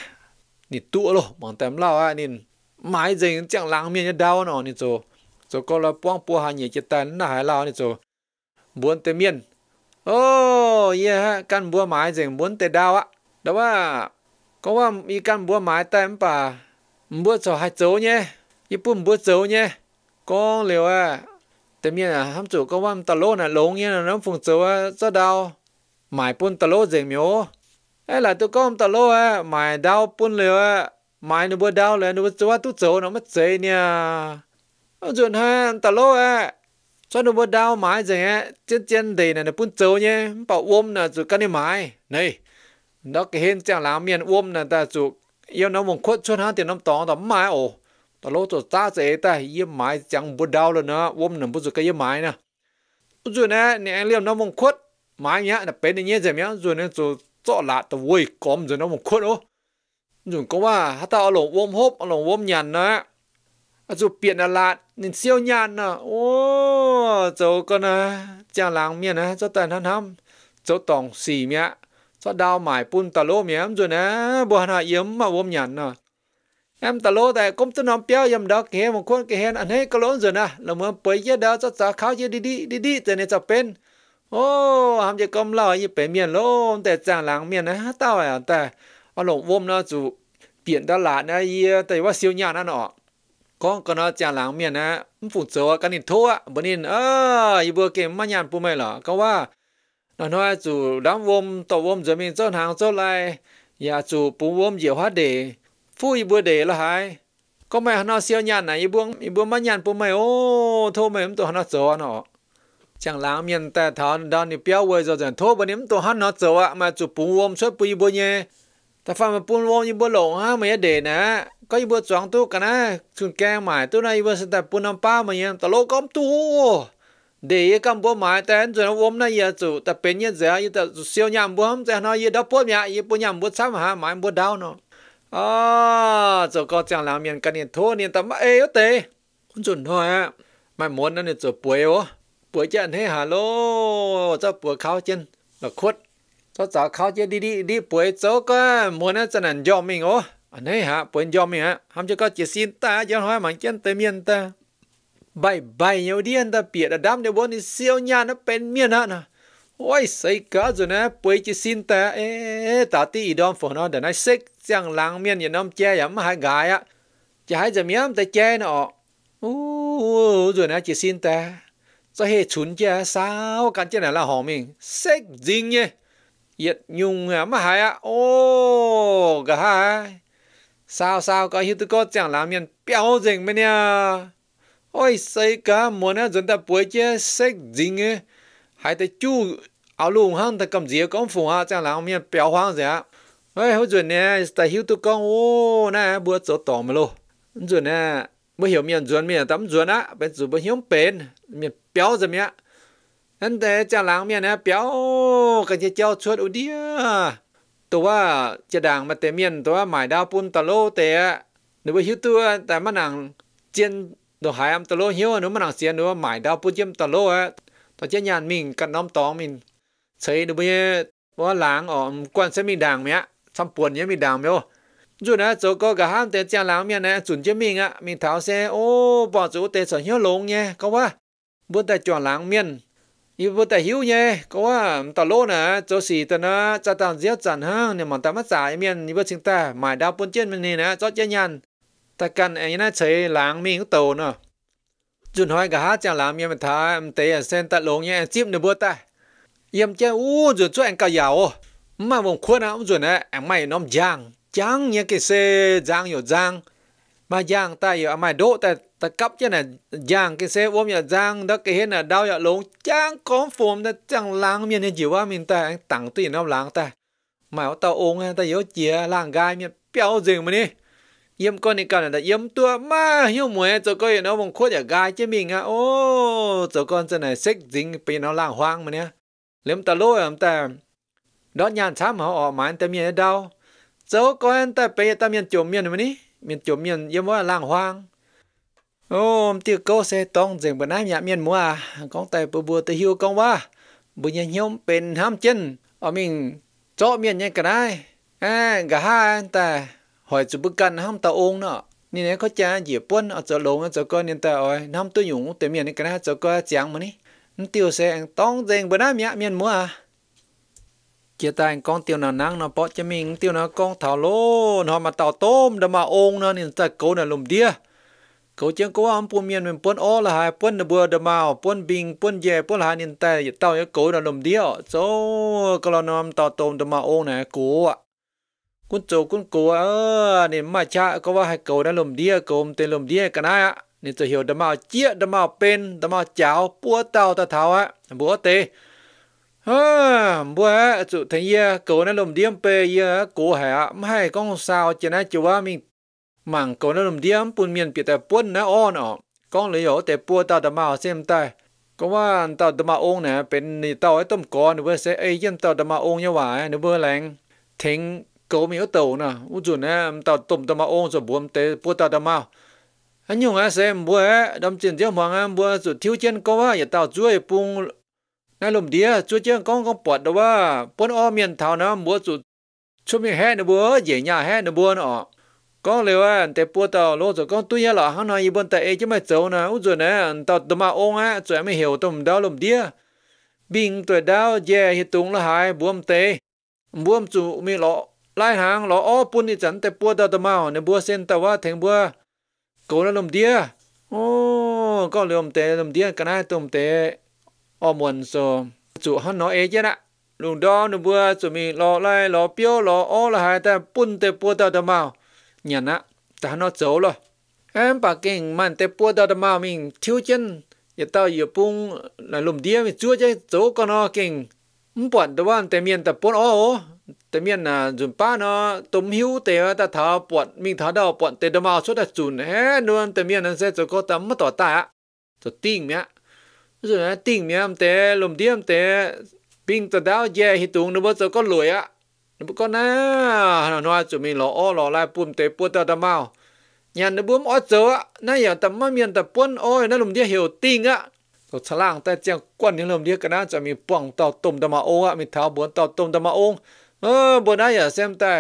你多咯，忙点捞啊你买阵将冷面一刀呢，你做做个了帮波下嘢一单那还捞你做，muốn tới miền ô yeah căn búa mái dừng muốn tê đau á đó à có mà y búa mái ta em bà búa cho hai chấu nhé. Y búa chấu nhé. Con liều à tự nhiên là hám chủ có mà tà lô à, là lố à, à. nghe là nó á cho đau mãi bún tà lô miếu. Ấy là tụi con tà lô à đau bún liều à. Mãi nó búa đau là nó búa chấu á nó mất dây nha. Ông chuẩn ha tà cho nó bớt đau mãi rồi nghe chết chân thì này nó phun châu nhé. Bảo ôm là chủ cái này mãi. Này đó cái hiện chẳng làm miền ôm là ta chủ yêu nó mong khuất chuột ha tiền năm tóng tóm mãi. Ồ, tao lỗ tổ ta dễ ta yêu mãi chẳng bớt đau luôn nữa ôm là bớt chủ cái yêu mãi nè. Rồi nè nè anh liêm nó mong khuất mãi nhá. Là bên này nhé rồi nhá. Rồi nè rồi rõ lạ tao vui cóm rồi nó mong khuất ô. Rồi có mà hát tao lồng uôm hốp lồng ôm nhàn nữa rồi biển là lạ nên siêu nhàn nè. Ô เจ้าก็นะจ้างล้างเมียนะเจ้าแต่ท่านทำเจ้าตองสี่เมียเจ้าดาวหมายปุ่นตะโลเมียมจนนะบัวหนาเยี่ยมมาวมหยันเนาะเอ็มตะโลแต่ก้มตัวนอมเปียวยำดอกเฮมควรเกเฮนอันให้กะโลนจนนะเราเมื่อเปยเยดาวเจ้าจะข้าวเยดีดีดีดีแต่เนี่ยจะเป็นโอ้หามจะก้มเล่ายี่เป็นเมียนโลแต่จางลางเมียนะตาอ่แต่อารมณ์วมเนาะจูเปลี่ยนตลาดนะยี่แต่ว่าเสียวหยาน่นออก con có nó chả láng miền á phụ trợ cái nền thua bữa nền ơ, y bữa kia mà nhàn phụ mày lọ câu ว่า nó à. nói chủ đám vôm tổ vôm giờ mình chọn hàng chọn lại. Nhà chủ bù vôm diệu hóa để. Phu y bữa để là hai. Có mày nó siêu nhàn này y bữa y bữa mà nhàn phụ mày ô thô mày em tụi nó chọn nó. Chẳng láng miền ta thọ đó nè biểu với giờ dần thô bữa nền tụi nó chọn mà chủ bù vôm xuất phụ y bữa nhé ta phải mà bù vôm y bữa lộn ha mày để nè có bữa chọn tu cái này? Chuẩn kang mãi tu này bữa sẽ tập buôn năm ba mà yên tao lô tu. Để cái cầm bữa mãi tên, rồi nó ôm này giờ chủ tập bên nhân giờ giờ tập siêu nhảm bữa hôm giờ nó giờ đắp bữa nhà giờ bữa nhảm bữa sáng mà mãi bữa đau nó. À chỗ có chẳng làm miền cái niệm thua niệm tầm ê ớt tê. Con chuẩn thôi á. Mai muốn nó niệm chủ buổi ô. Buổi chân thế hà lô? Cho buổi khao chân. Là khuất. Cho cháu khao chân đi đi đi buổi chỗ cái muốn nó chân ăn cho mình ó. เนี่ยจะป่วยวะป่วยจะอันให้หาโลจะป่วยเขาเจนแล้วคุดจะจ่าเขาเจนดีดีดีป่วยเจ้าก็หมดนั่นจะนั่นยอมมิงโออันนี้ฮะป่วยยอมมิงฮะทำจะก็จะสินตาย้อนห้อยมันเจนเตเมียนตาใบใบเยาวเดียนตาเปียดดำเดี๋ยวบนนี่เสียวญาณเป็นเมียนฮะนะ ôi say cá rồi nè bơi chỉ xin ta ê ta tí đom phở nó để nó xích chẳng lăng miên như năm che yếm hai gái á chỉ hai giờ miếng ta che nó ô rồi nè chỉ xin ta cho hệ chun che sao cái chuyện này là họ mình xích dính nhé yết nhung à mà hai á ô cả hai sao sao có hiểu tôi có chẳng làm nhân biểu rình mấy nha ôi xây cá muốn á dân ta buổi chế sách dính ấy. Hay tới chú áo lùng hăng ta cầm gì có phù ha chẳng làm nhân biểu hoang gì á ôi hồi rồi nè ta hiểu tôi con ô nè bữa chỗ tỏ mà luôn rồi nè mới hiểu miền ruột miền tắm ruột á bên chú, bên hiểu bền miền biểu gì mẹ anh ta chẳng làm miền á biểu cái gì cho chuột ủ đi à ตัวว่าจะด่างมาเตเมียนตัวว่าหมายดาวปุ่นตะโลเตะหรือว่าหิวตัวแต่มันนังเจียนตัวหายอัมตะโลหิวหนูมันนังเสียหนูว่าหมายดาวปุ่นเจียมตะโลฮะตัวเจียนยานมิงกันน้อมตองมินใช้หนูไม่ว่าหลางอ๋อกวนเสมีด่างเมียซ้ำปวนเนี้ยมีด่างเมียจุดนะโจก็กะห้ามเตะเจียนหลังเมียนะจุนเจียมิงอะมีเท้าเซโอ้ปอจูเตะสอนหิวลงเนี้ยก็ว่าบุญแต่จวนหลังเมียน yêu vô tài hiếu nhé có à tà lô nè. Cho xì tà nó cha tàng giết chẳng ha nên mà ta mất giả em yên như vô chính ta mãi đau bốn chân mình nè nè. Cho chết nhàn. Ta cần ấy nè chơi láng mình tàu nữa chuẩn hỏi cả hát chẳng làm em mà thà em tế ở sen tà lô nhé chip nè bữa ta. Em chơi u rồi cho em cào dạo mà vùng khuôn nào chuẩn đấy em mày nó giang. Giang nhé, cái xe giang nhiều giang. Mà giang ta hiểu à mày đỗ ta ta cấp cho nè, giang cái xe ôm nhà giang đó, cái hết là đau nhà lúng giang có phồm ta chẳng lang miền như chịu quá mình ta. Tặng tiền nó lang ta. Mà tao ôm ta yếu chia lang gai miền béo rừng mà đi. Yếm con này cần là yếm tua. Mà hiu mùa cho coi nó vùng khuất ở gai chứ mình à ô cho con chân này xích dính bị nó lang hoang mà nhé liếm ta lôi em ta. Đó nhàn chám họ ở mà anh ta miền đau cháu con ta, bây giờ ta miền chùm miền mà đi. Miền chùm miền yếm quá lang hoang ôm tiêu câu sẽ tông dành bữa nay nhà miền mua à. con tay bữa bữa tới hiu con quá. Bữa nhà nhóm bên ham chân. Ở mình cho miền nhà cả đấy à cả hai ta hỏi chụp bức cần ham tàu ôn nọ. Nên này có cha dịp quân ở chỗ lồng ở chỗ con nên ta ơi năm tôi nhúng tới miền này cả đấy chỗ có chẳng mà ní. Tiêu xe tông dành bữa nay nhà miền mua à. chia tay con tiêu nào nắng nó bỏ cho mình. Tiêu nào con thảo lô. Nó mà tàu tôm đâm mà ôn nó nên ta cố là lùm đia. นี่มันเตียวแสงต้องเจงบนน้ำเมียเมียนมัวเกี่ยตายกองเตียวนานังนะเพราะจะมีเตียวนะกองเถาโลนหอมาเต่าต้มดมาองนะนี่จะโกน่ะลมเดียเขาเ มันก็ในลมเดียวปุ่นเมีย狗那种点不面别的不那哦呢，讲了ะอ่อนอ่在，ก้องเลยเหรอแต่ปัวตาดมาเต้ก็ว่าตาดมาองนะเป็นนี่เต่าไอ้ต้มกอนหรือว่าเซไอ้ยี่ยตาดมาองเนี่ยหวหรือว่าแรงเทงโกมีเต่านะอุจุนะตาต้มดมาองสมบูรณ์เต่ปัวตาดมาอันยงอาเซมบัวดำจินเจ้าหวังอะบัวสุดทิวเจนก็ว่าอย่าเต่าช่วยปรุงนั่นลมเดียช่วยเจ้ากองก็ปวดแต่ว่าปนอ้อเมียนเท่านะบัวสุดช่วยมีแห่นะบัวเหยียหน้าแห่นะบัวเนาะ có liệu à để bữa tao lô rồi, con tôi nhớ là hắn nói gì bên tay chứ mà cháu nè, út rồi nè tao tụi mà ôn á tụi mày hiểu tụi mình đau lùm đĩa bình tụi đau, dè thì tụng là hai buông tê. Buông chủ mi lọ, lai hàng, lọ ó, bún đi chẳng để bữa tàu tụi mà nè bữa sen tàu á thành bữa cố là lùm đĩa ô có lùm tê lùm đĩa cái này tụm tê. Ô muốn so chủ hắn nói ấy chứ nè. Lùm đó nè bữa tụi mi lọ lai, lọ piêu, lọ ó là hai ta, bún tê bữa tàu tụi mà nhà nã ta nó 走了。em bà kinh man te bua da ma mình thiếu chân. Ya tao ya pung là lùm dia mi chua chơi chỗ con nó kinh không bọn đâu anh te miên ta bua ô. Te miên là dùng pa nó, tôm hiu te ta thả bọn mình thả đâu bọn te đâu ma suốt là chùn hé luôn. Te miên anh sẽ chỗ có tấm mất tỏ tạ cho tinh mẹ. Rồi tinh mẹ em te lùm dia em te ping ta đau dè hi tung nó bớt chỗ có lùi á. นบุก็นะนว่าจุมีหล่ออหล่อไล่ปุ่มเตปวดตาตะเมายันนบุมอ้อเจอน่าอย่างตะม่เมียนตะป้วนอ้อยนั่นลมเดียเหี่ยวติงอะตัวฉลางแต่เจียงกวนนี่ลมเดียกันนะจะมีป่องเต่าตุ่มตะมาโอ้ะมีเท้าบวนเต่าตุ่มตะมาโอ้เออบนน่าอย่าเซมแต่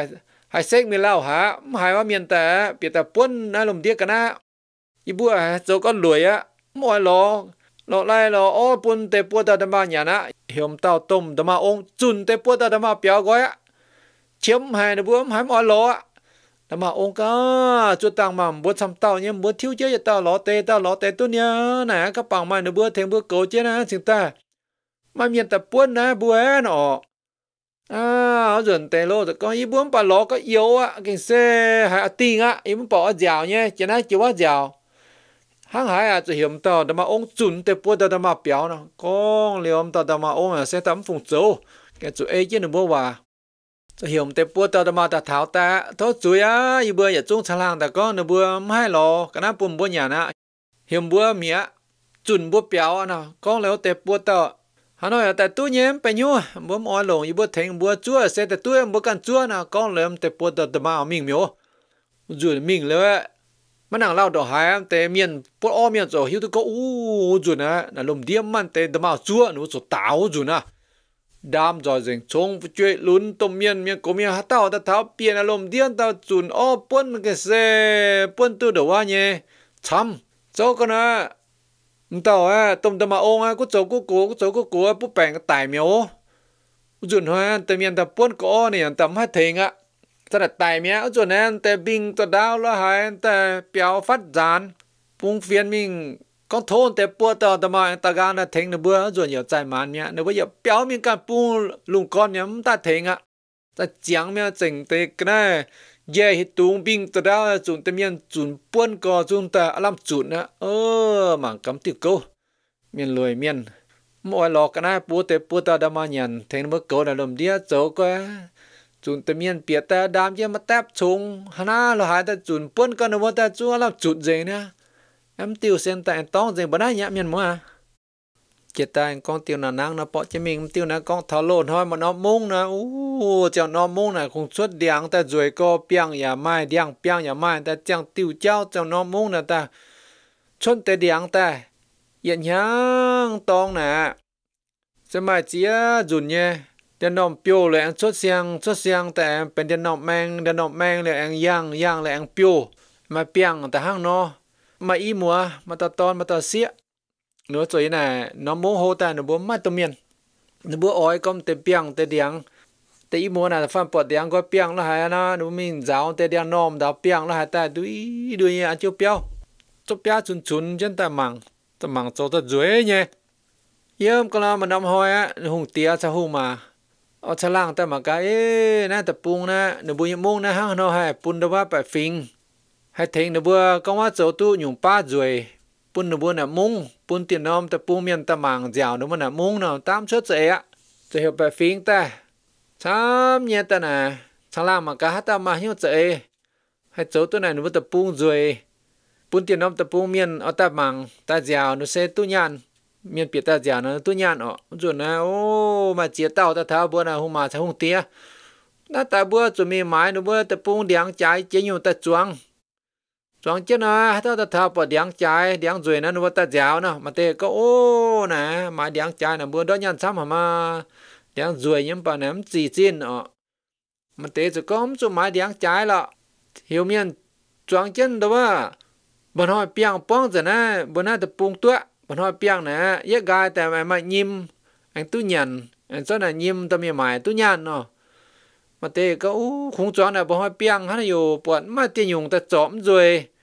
หายเซ็กมีเล่าหาหายว่าเมียนแต่เปียแต่ป้วนนั่นลมเดียกันนะอีบัวเจอก็รวยอะมอยหลอหล่อไล่หล่ออ้อปุ่นเตปวดตาตะมาหยานะเหี่ยวเต่าตุ่มตะมาโอ้จุนเตปวดตาตะมาเปียวก้อยอะ chiếm hai nó bướm hai mỏ lỗ nằm mà ông có chú tăng mà bữa xăm tàu nhé bữa thiếu chết chế tao lọ tê tao lọ tê tôi nhớ này các bạn mà nó bữa thêm bữa cầu chết nè chúng ta. Mà miền tập buôn nè bữa nọ. À dần tê lô rồi con ý bướm bà lọ có yếu á cái xe hạ tiền á ý muốn bỏ dạo nhé chỉ nói chỉ quá dạo. Hàng hải à chỉ hiểm tao, nằm mà ông chuẩn tê bữa tao nằm mà béo nè. Con liều tao nằm mà ông sẽ tắm phùng châu cái chỗ ấy chứ nó bố hòa. นะบัวเนาะอ่าส่วนเตโลแต่ก็อีบัวปลาล้อก็เอียวอ่ะกินเซ่หายติงอ่ะอีมันปอกเจ้าเนี่ยจะน่าจะว่าเจ้าห้างหายอ่ะจะเห็นต่อแต่มาองค์จุนแต่ปัวแต่มาเปียวเนาะก็เลี้ยมต่อแต่มาองค์อ่ะเสตำฝงโจแกจุเอเจนบัวว่า cho hiểu te bua tao mà ta tháo ta thấu chuối á y bữa giờ chung sang lang ta có nó bữa hai lò cái nào bùm bữa nhà nè hiểu bữa mía chuẩn bữa béo à nào con léo te bua tao hà nội tại tu nhémไปnhau bữa mò lồng y bữa thành bữa chúa sẽ tại tu em bữa can chúa nào con léo te bua tao mà mình miếu rồi mình léo mà nàng lao đồ hai te miền bữa o miền rồi hiểu tôi có u rồi nè là lồng điếm man te mà chúa nó rồi táo rồi nè ดามจอเจงชงช่วยลุ้นตมเมียนเมียกเมียฮัตเต้าตะเท้าเปลี่ยนอารมณ์เดียนตาจุนอ้อป้นกเซป้นตัวเดว่าเนี่ยช้ำเจ้าก็นะมึงเต่าอ่ะต้มตะมาองอ่ะกูโจกูกูกูโจกูกูปุ๊บแปลงก็ตายเมียวจุนหัวแต่เมียนตะป้นก็อ้อเนี่ยตำให้เทงอ่ะสลัดตายเมียจุนนั้นแต่บิงตัวดาวแล้วหายแต่เปียวฟัดจานปุงเฟียนมิง con thôn tế bùa tờ tờ mà ta gan là thèn nó bùa rồi nhiều trái màn nhá nếu bây giờ béo miếng cả bu lùng con nhắm ta thèn á, ta chẳng miếng chỉnh tế cái này giờ hết tung binh tờ đó chúng ta miếng chúng buôn cò chúng ta làm chúng á. Ơ mà cấm tiêu câu. Miếng lười miếng mỗi lọ cái này bùa tế bùa tờ tờ mà nhận thèn nó câu là làm đĩa chỗ quá. Chúng ta miếng bịa ta đam chứ mà tép chung hả na là hai ta chúng buôn con nó ta chúng làm chúng gì nữa em tiêu sen tại tông gì bữa nay nhẹ miền mua chị ta tại con tiêu nà năng nó bỏ cho mình tiêu nà con thảo lộn thôi mà nó mông nè u cho nó mông nà không xuất điện ta rồi có piang nhà mai điện piang nhà mai ta chẳng tiêu cháu cho nó mông nà ta. Chôn tê điang ta. Yên nhang tông nè sẽ mai chia dùn nhé đèn nọm piu là anh xuất xiang xuất xiang tại em. Bên đèn nọm mang đèn nọm mang là anh yang yang là anh piu. Mà piang ta hang nó mà y mùa mà ta ton mà ta xía nó rồi là nó mô hô ta nó bố mắt tâm miên nó bố ói công tê piang tê điang. Tê y mùa là phan bọt điang có piang nó hay nó nó mình giáo tê điang nôm đào piang nó hay ta đuôi đuôi anh chiếu biao cho bia chun chun chân ta măng ta măng cho ta dưới nhé. Yếm có là mà năm hoài, á hùng tía sa hùng mà. Ở xa lang ta mà cái na tập pung na nó bùi mông na hang nó hay pun ba phải phình hay thấy nó bữa công quá chỗ tu nhung ba rồi pun nó bữa nè mông pun tiền nôm tập pung miền ta màng dẻo nó mà nè mông nó tam chốt dễ á. จะ hiểu phải phình ta. Chăm nhẹ ta nè. Cha làm mà cái ta mà hiểu dễ. Hay chỗ tu này nó tập pung rồi pun tiền nôm tập pung miền ở ta màng. Ta dẻo nó sẽ tu nhàn. Miền biệt ta già nó tu nhàn ọ rồi na ô, mà chia tàu ta tháo bữa nào hôm mà tháo hông tia. Na ta bữa chuẩn bị máy nó bữa ta bung điang trái, chế nhiều ta chuang trong chết na ta ta tháo bỏ điang trái điang rồi nó nuốt ta già nó. Mà tê có, ô, nè, mà điang trái nó bữa đó nhàn sắm mà điang rồi nhưng bà ném chỉ chín ọ mà tê chỉ có chỗ máy điang trái là hiểu miền trong chân đó mà. Bọn họ piang pong rồi nè. Bọn nó ta bung tuạ bọn họ piang nè. Yết gai tại mà mà nhim anh tu nhận anh cho là nhim tâm như mày tu nhận nó ờ. mà tê có không cho là bọn họ piang hắn อยู่ bọn mà tiền dùng ta chóm rồi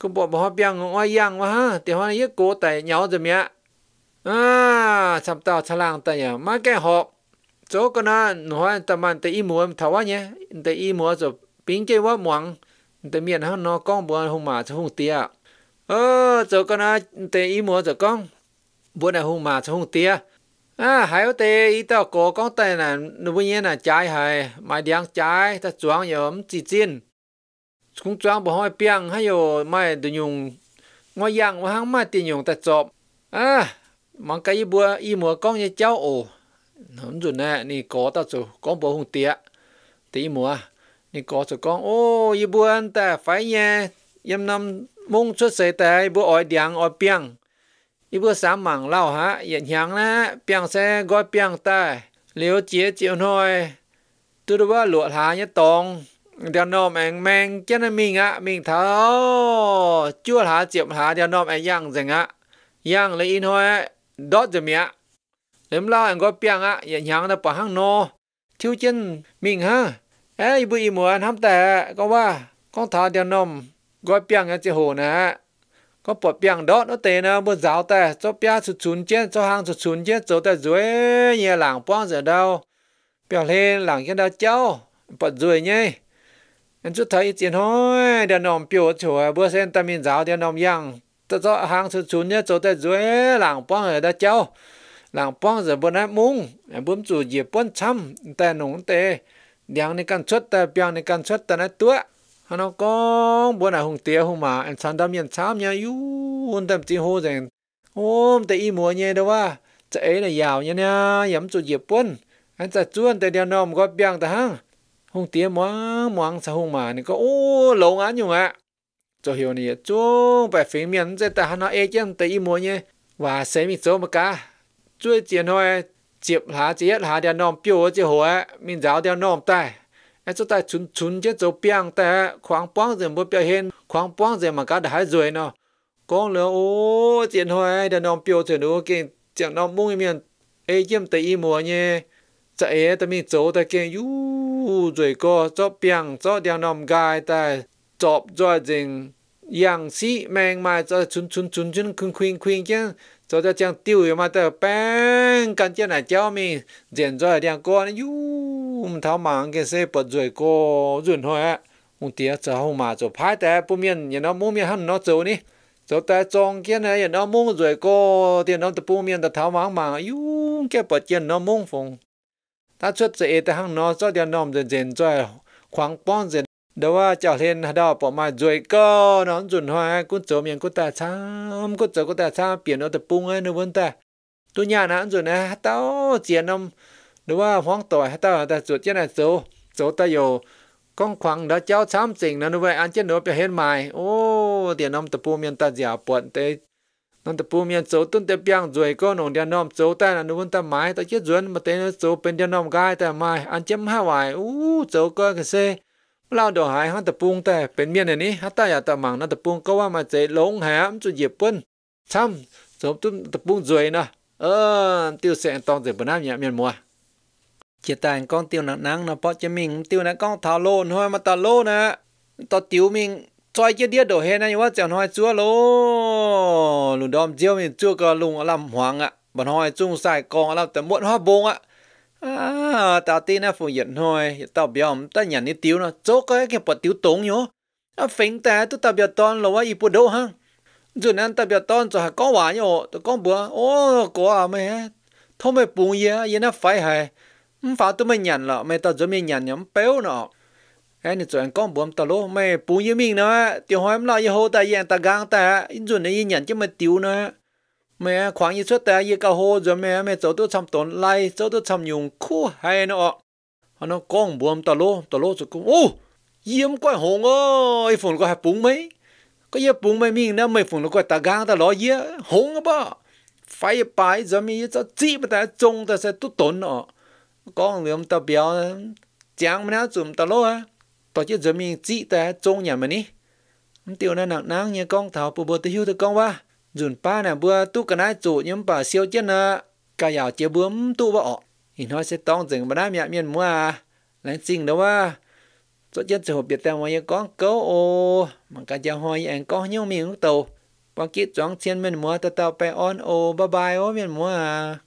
có bỏ bỏ họ piang yang ha thì hoa yết cố tại nhau rồi mẹ à sắp tao cha lang tại nhà mà cái họ chỗ cái na, hoa tầm anh tại y mua thảo nhé tại y rồi cái quá mỏng tại miền hắn nó con bọn không mà không tiệt ờ chỗ con à tê ý mùa chỗ con bữa nay hùng mà chỗ tia à hay ở tê ý tao có con là nó bây giờ là trái hay mai điang trái ta choáng yếm chỉ chín cũng choáng bỏ hỏi piang hay yo mai đồ dùng ngoài yang mà hàng mai tiền dùng ta chọp. À mang cái bữa y mùa con như cháu ồ nó rồi nè, nì có tao chỗ con bộ hùng tia tí mùa nì có chỗ con, ô, y bữa anh ta phải nha. Yếm năm mông xuất sẽ tại bữa ỏi điang ỏi piang. Y bữa sáng mảng lao hả hiện hàng nè. Piang xe gọi piang ta. Liều chia chịu thôi tôi đâu lụa hà nhất tòng nôm anh mang cho nên mình á mình thở. Chua hà chịu hà đeo nôm anh yang rằng á yang lấy in hoa, đốt rồi mẹ. Lếm lao anh gọi piang á hiện hàng là bỏ hang nô. Thiếu chân, mình ha ai bữa y mùa anh hâm tệ có ba. Con tháo đeo nôm gọi piang ya chỉ hồ nè. Có bỏ piang đốt, nó tệ nó bữa giáo ta cho pia sụt sụn chết, cho hang sụt sụn chết cho ta dưới, nhà làng quang giờ đâu? Piang lên, làng cái đó cháu? Bỏ dưới nhé anh chút thấy chuyện thôi để nòng biểu chỗ à, bữa sen ta mình giáo để nòng yang ta cho hàng xuống sụn chết chỗ ta dưới, làng quang ở đó cháu làng quang giờ bữa nay mung bướm chủ dịp bún chăm ta nông tê. Đang này căn xuất ta biang này căn xuất ta nói tua. Nó có bữa nào hùng tiếc hùng mà anh san đam nhận chám nha, yu, hôn tâm chỉ hô rằng hôm ta y mùa nhé đâu à chạy là giàu nha nha yếm chủ dịp quân anh ta chuan tại đeo nòng có biang ta hăng hung tía moang moang sa hung mà nè có ô lâu ngán nhung ạ cho hiểu nè chú phải phí miền dễ ta hắn ế chân tới y mua và xế mình số mà cá. Chú chiến thôi chịp lá chế lá đeo nòm biểu chế hồ ạ mình giáo đeo nòm tài ai cho tài chun chun chế chỗ biang tài khoáng bóng rồi bố biểu hiện khoáng bóng rồi mà cá đã hai rồi nó. Con lỡ ô chiến thôi, đeo nòm biểu chế nữa kì chẳng nòm mung miền ế chân tới y mua nhé. เสียมันก็ได้รวยเนาะกองเหลือโอ้เจียนหอยเดี๋ยวน้องเปียวเถอะหนูเก่งจังน้องมุ่งเมียนเอ้เยี่ยมแต่อีมัวเนี่ยจะเอ๋แต่มีโจแต่เก่งอยู่รวยก็เจ้าเปียงเจ้าเดียวน้องกายแต่จอบจ้อยจริงอย่างสิแมงมาจะชุนชุนชุนชุนคุงคุงคุงจัง cho cho chàng tiêu mà tờ bang cần chân này cháu mi diễn rồi điện cô nó yu tháo mạng cái xe bật rồi cô run thôi á ông tía cho ông mà cho phái tại bố miền nhà nó mua miền hắn nó走ni cho tại trong kia này nó mua rồi cô tiền nó tập bố miền tập tháo mạng mà yu cái bật chân nó mua phong ta xuất sẽ ế ta hăng nó cho tiền nòm dần dần cho khoảng bón dần đâu à cháu lên đó bỏ mà rồi có nó dùn hoa cút chỗ miệng cút ta chăm cút chỗ cút ta chăm biển nó tập bung ấy nó vẫn ta tôi nhà nó dùn à tao chiến ông đâu à hoang tỏi tao ta chuột chết này số số ta dù con khoảng đã cháu chăm chỉnh nó vậy ăn chết nó bị hết mài ô tiền ông tập bung miệng ta giả buồn tới นนะเต้าเจียนนหรือว่าห้องต่อยเต้าแต่จุดเจ้าไหนโจโจตะโยก้องขวังเดี๋ยวเจ้าช้ำจริงนะนึกว่าอันเจ้าหนูไปเห็นใหม่โอ้เดี๋ยวนำตะปูเมียนตาเจียปวดแต่ nông tập bùn miền chỗ tuân tập biang rồi có nông địa nông chỗ ta là nông ta mãi ta chết rồi mà tên chỗ bên địa nông gai ta mai ăn chấm hai vài ú chỗ có cái xe lao đồ hại hắn tập bùn ta bên miền này ní hắn ta ya ta mang nông tập bùn có mà chạy lông hẻm cho dịp bún chăm chỗ tuân tập bùn rồi nè ờ tiêu sẽ tông rồi bữa nay nhẹ miền mùa chỉ tại con tiêu nặng nặng nó bỏ cho mình tiêu nặng con thảo lô thôi mà thảo lô nè tao tiêu mình cho cái đĩa đồ hè này quá chẳng hoài chúa lô lùn đom chiêu mình chưa có lùng làm hoàng ạ. Bọn hoài chung sai con làm tầm muộn hoa bông ạ. À tao tin là phụ nhận thôi. Tao biểu ta nhận đi tiêu nó chỗ cái cái bọt tiêu tống nhớ. À phình ta tu tao biểu ton là quá bữa đâu ha. Rồi nên tao biểu ton cho có quả nhở tao con bữa, ô, có à mẹ. Thôi mày bùng gì á nó phải hay không phải tôi mới nhận là mày tao cho mình nhận nhắm béo nọ cái này chuyện con buồn tao lô mày bù như mình nữa. Tiểu hỏi em lo hồ ta yên ta gang ta. In chuẩn này nhận chứ mày tiêu nữa. Mày à, khoảng như suốt ta, như cao hồ rồi mày à, mày chỗ tôi chăm tốn lại chỗ tôi chăm nhung khu hay nữa nó con buồn tao lô tao lô rồi cũng, ô, yếm quay hồn ơi phun có hai bún mấy. Có yếm bún mấy mình nữa, mày phun nó quay ta gang ta lo yếm, hồn á ba phải bài giờ mày cho chỉ mà ta trông ta sẽ tốt tốn nữa con liếm ta béo chẳng mà nó chùm tao lô à tổ chức giới mình chỉ ta trông nhà mình đi tiêu na nặng nắng như con thảo bộ bù tiêu hưu từ con ba dùn pa nè bữa tu cái nái chủ nhóm bà siêu chết nè cả giàu chế bướm tu bỏ thì nó sẽ tông dừng bà đá mẹ miền mua à lấy xin đâu ba cho chết sự biệt tao mà con cấu ô mà cái giáo hỏi anh con nhau miếng lúc tàu bao kít chóng trên mình mua tao tao pe on ô bye bye ô miền mua à